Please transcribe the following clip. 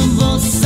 você.